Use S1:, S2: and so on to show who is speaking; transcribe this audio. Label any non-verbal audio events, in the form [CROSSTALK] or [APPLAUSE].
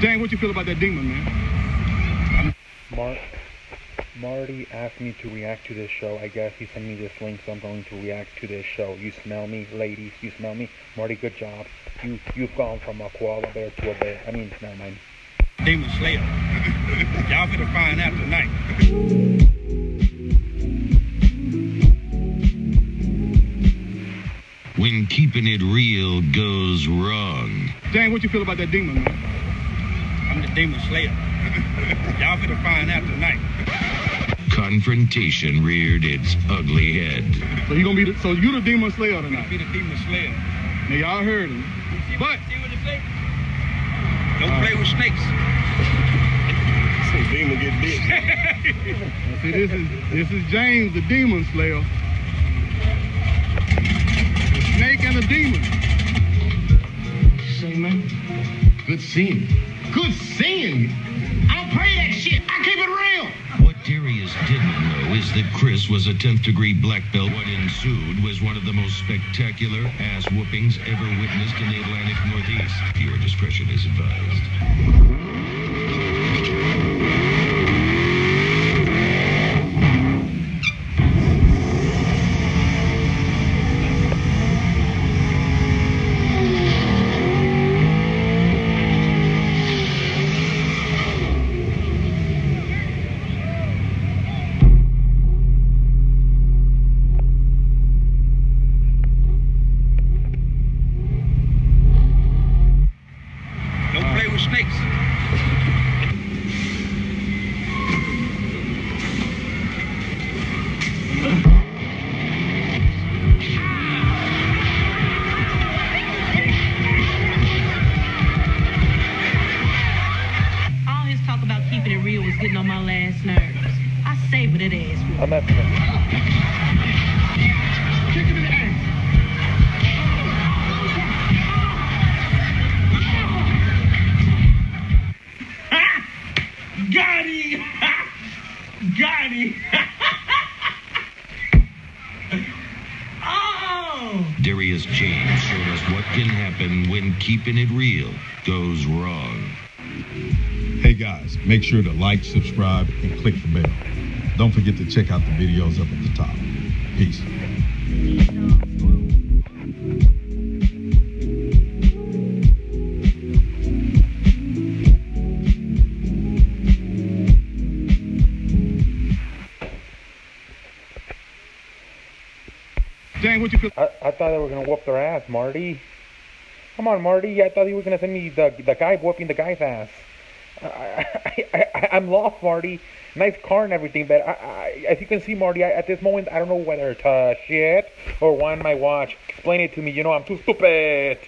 S1: Dang, what you feel about that demon, man?
S2: Mark, Marty asked me to react to this show. I guess he sent me this link, so I'm going to react to this show. You smell me, ladies? You smell me? Marty, good job. You you've gone from a koala bear to a bear. I mean, never mind.
S1: Demon Slayer. [LAUGHS] Y'all finna find out tonight.
S3: When keeping it real goes wrong.
S1: Dang, what you feel about that demon, man? I'm the Demon Slayer. [LAUGHS] Y'all finna find out tonight.
S3: Confrontation reared its ugly head.
S1: So you gonna be the, so you the Demon Slayer tonight?
S4: Be the demon slayer.
S1: Now y'all heard him. But
S4: See what it say? Don't play with snakes. [LAUGHS]
S5: demon get bit. [LAUGHS]
S1: see, this is this is James, the Demon Slayer. The snake and the demon.
S5: Say, man, good seeing you. Good you. I don't play that shit. I keep it real.
S3: What Darius didn't know is that Chris was a 10th degree black belt. What ensued was one of the most spectacular ass whoopings ever witnessed in the Atlantic Northeast. Your discretion is advised.
S6: Getting on my last nerves. I savor that ass whooping.
S2: I'm after him.
S5: Kick him in the ass. [LAUGHS] Got him! [LAUGHS] Got him! [LAUGHS] oh!
S3: Darius James showed us what can happen when keeping it real goes wrong.
S7: Hey guys, make sure to like, subscribe, and click the bell. Don't forget to check out the videos up at the top. Peace.
S1: Dang, what you feel?
S2: I, I thought they were gonna whoop their ass, Marty. Come on, Marty. I thought you were gonna send me the the guy whooping the guy's ass. I, I, I, I'm lost, Marty. Nice car and everything, but I, I, as you can see, Marty, I, at this moment, I don't know whether to shit or wind my watch. Explain it to me. You know, I'm too stupid.